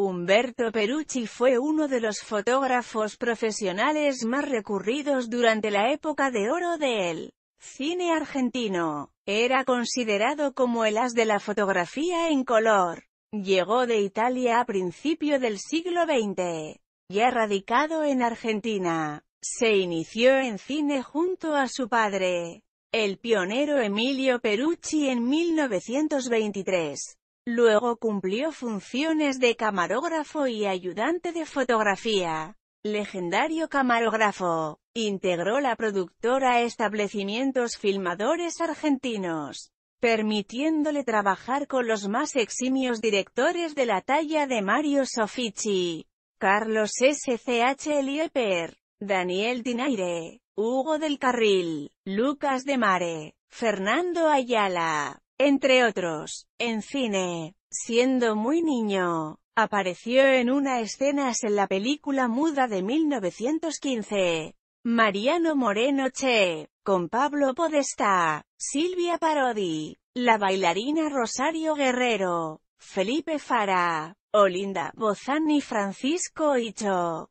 Umberto Perucci fue uno de los fotógrafos profesionales más recurridos durante la época de oro del cine argentino. Era considerado como el as de la fotografía en color. Llegó de Italia a principio del siglo XX. Ya radicado en Argentina, se inició en cine junto a su padre, el pionero Emilio Perucci en 1923. Luego cumplió funciones de camarógrafo y ayudante de fotografía. Legendario camarógrafo, integró la productora Establecimientos Filmadores Argentinos, permitiéndole trabajar con los más eximios directores de la talla de Mario Sofici, Carlos S.C.H. Elieper, Daniel Tinaire, Hugo del Carril, Lucas de Mare, Fernando Ayala, entre otros. En cine, siendo muy niño, apareció en una escenas en la película muda de 1915. Mariano Moreno Che, con Pablo Podestá, Silvia Parodi, la bailarina Rosario Guerrero, Felipe Fara, Olinda Bozán y Francisco Hicho.